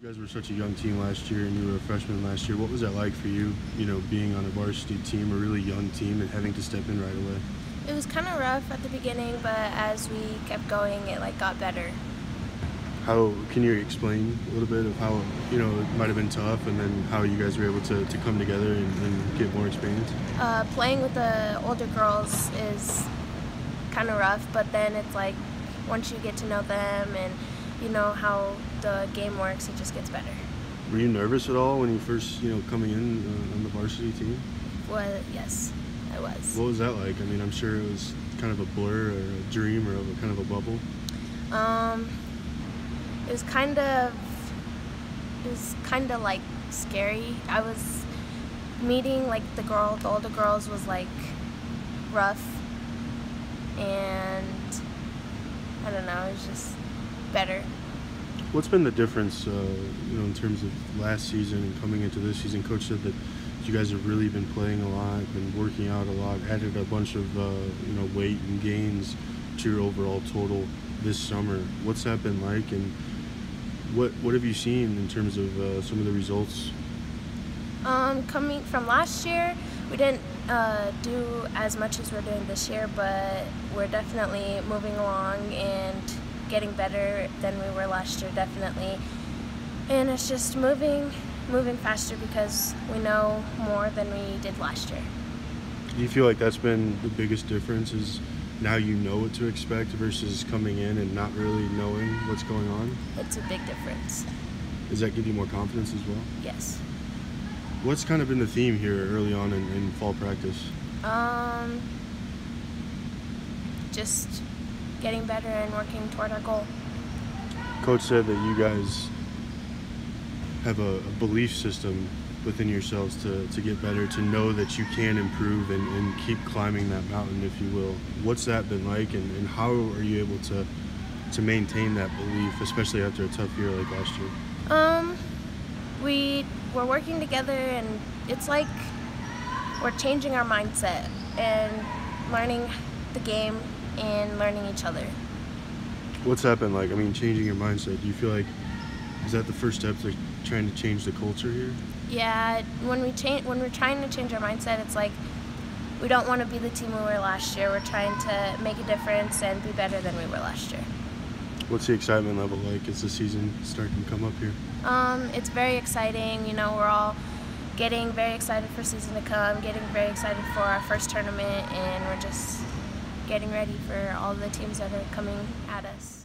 You guys were such a young team last year, and you were a freshman last year. What was that like for you, you know, being on a varsity team, a really young team, and having to step in right away? It was kind of rough at the beginning, but as we kept going, it like got better. How can you explain a little bit of how you know it might have been tough, and then how you guys were able to, to come together and, and get more experience? Uh, playing with the older girls is kind of rough, but then it's like once you get to know them and you know how the game works, it just gets better. Were you nervous at all when you first, you know, coming in uh, on the varsity team? Well, yes, I was. What was that like? I mean, I'm sure it was kind of a blur or a dream or a kind of a bubble. Um, it was kind of, it was kind of like scary. I was meeting like the girl, the older girls was like rough, and I don't know, it was just better. What's been the difference, uh, you know, in terms of last season and coming into this season? Coach said that you guys have really been playing a lot, been working out a lot, added a bunch of uh, you know weight and gains to your overall total this summer. What's that been like, and what what have you seen in terms of uh, some of the results? Um, coming from last year, we didn't uh, do as much as we're doing this year, but we're definitely moving along and getting better than we were last year, definitely. And it's just moving, moving faster because we know more than we did last year. Do you feel like that's been the biggest difference? Is now you know what to expect versus coming in and not really knowing what's going on? It's a big difference. Does that give you more confidence as well? Yes. What's kind of been the theme here early on in, in fall practice? Um, just getting better and working toward our goal. Coach said that you guys have a, a belief system within yourselves to, to get better, to know that you can improve and, and keep climbing that mountain, if you will. What's that been like, and, and how are you able to to maintain that belief, especially after a tough year like last year? Um, we we're working together, and it's like we're changing our mindset and learning the game and learning each other. What's that been like? I mean, changing your mindset. Do you feel like is that the first step to trying to change the culture here? Yeah, when we change, when we're trying to change our mindset, it's like we don't want to be the team we were last year. We're trying to make a difference and be better than we were last year. What's the excitement level like as the season starting to come up here? Um, it's very exciting. You know, we're all getting very excited for season to come, getting very excited for our first tournament, and we're just getting ready for all the teams that are coming at us.